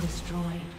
Destroyed.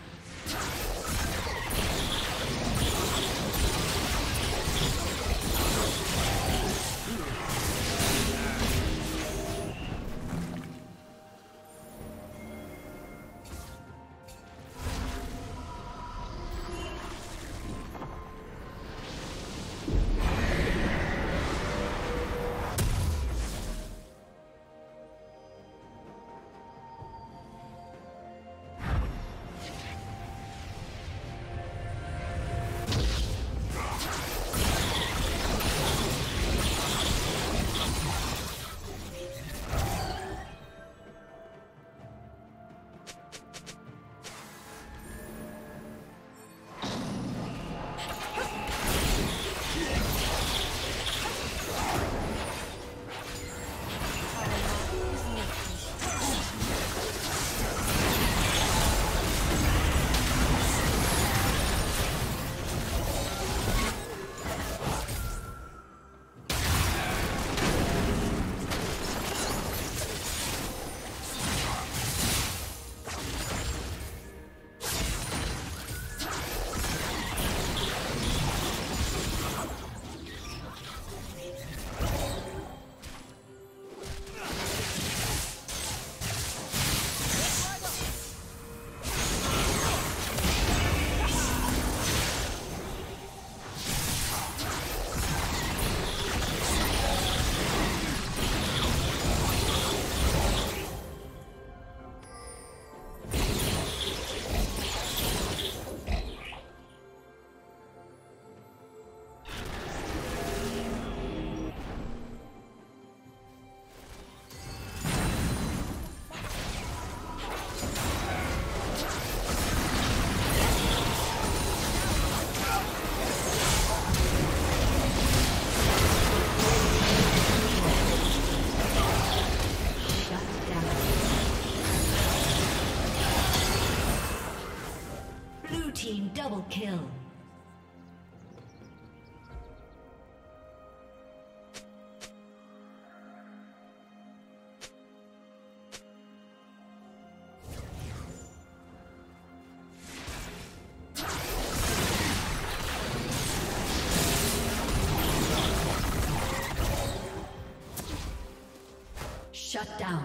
Shut down.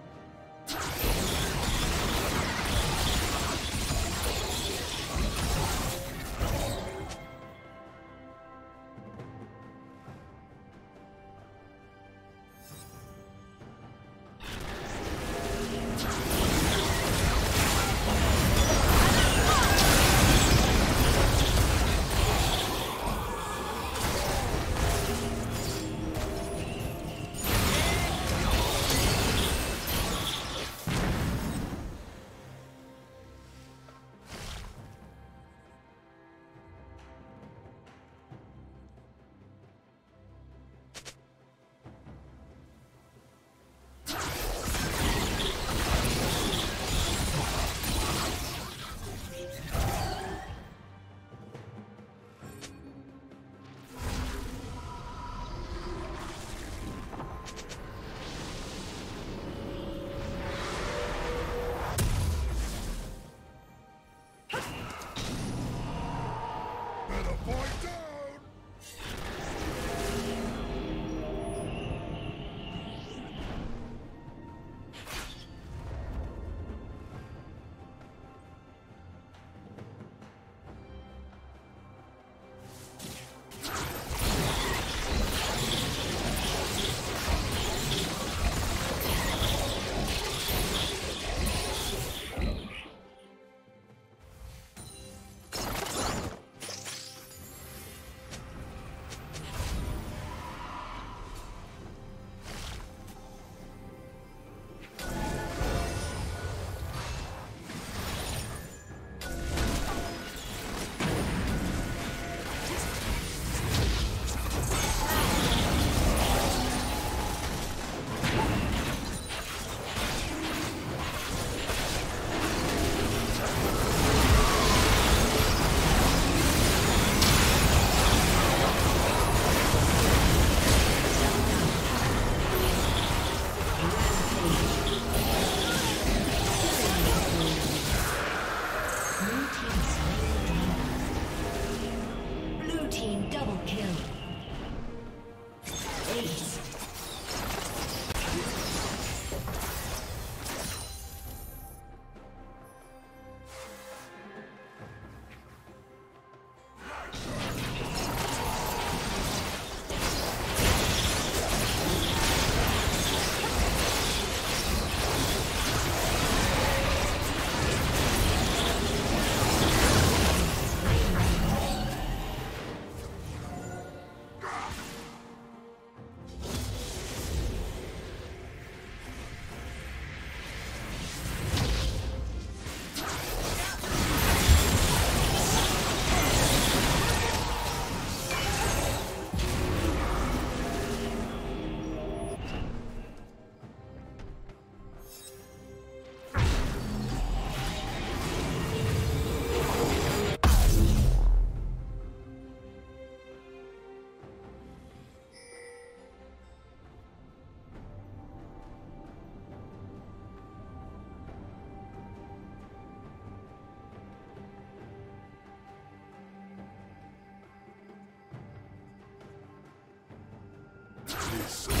Yes.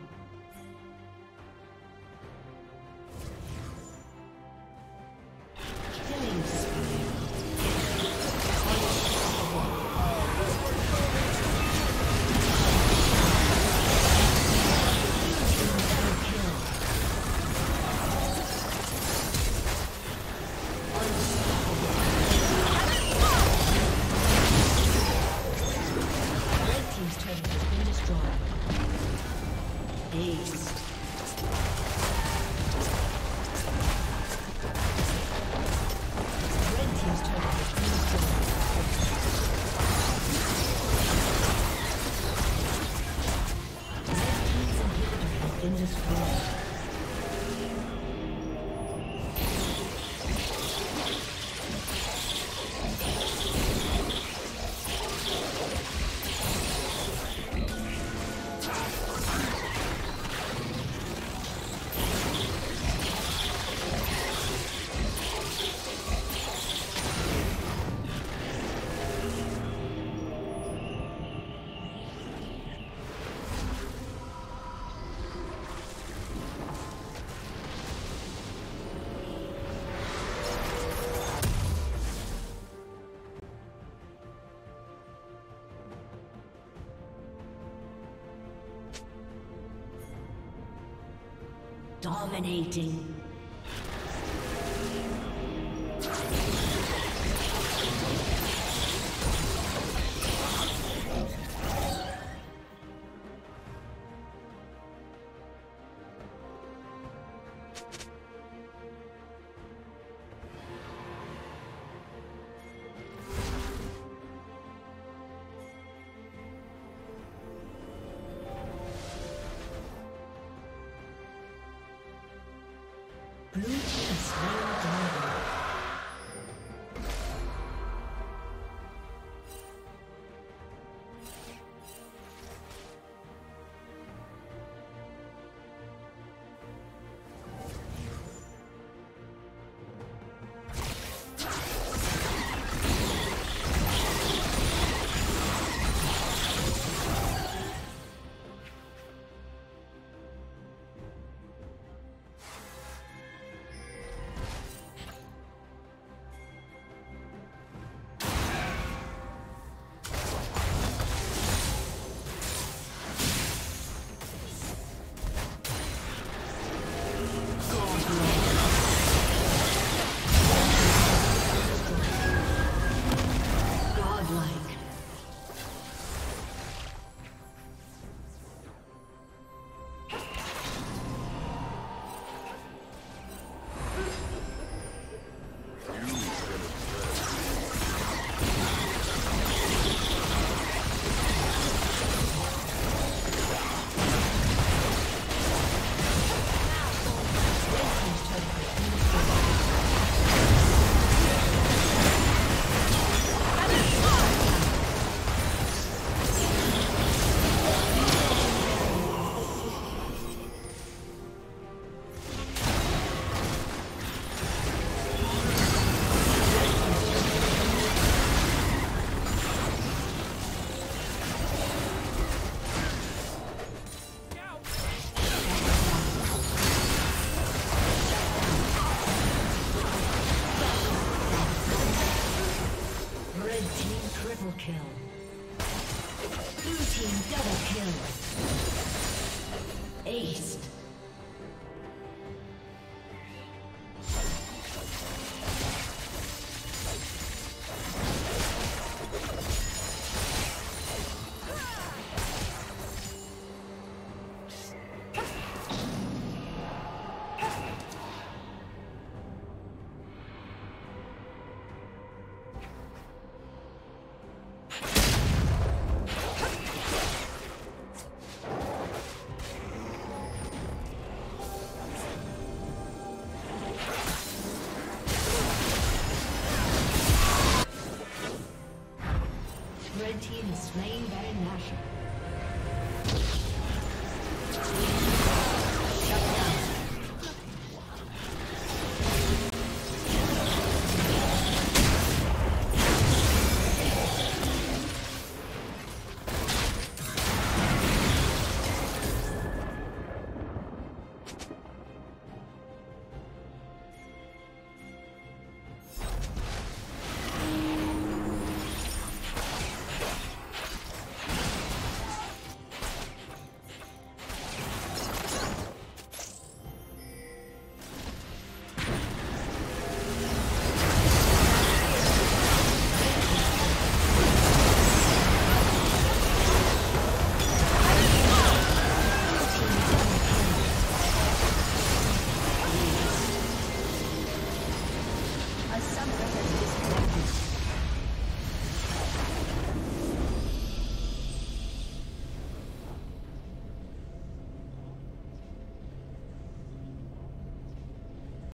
Dominating.